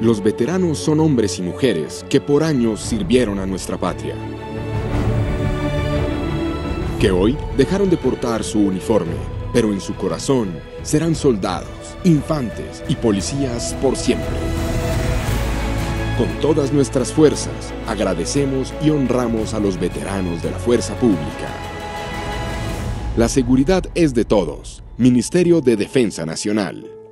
Los veteranos son hombres y mujeres que por años sirvieron a nuestra patria. Que hoy dejaron de portar su uniforme, pero en su corazón serán soldados, infantes y policías por siempre. Con todas nuestras fuerzas, agradecemos y honramos a los veteranos de la Fuerza Pública. La seguridad es de todos. Ministerio de Defensa Nacional.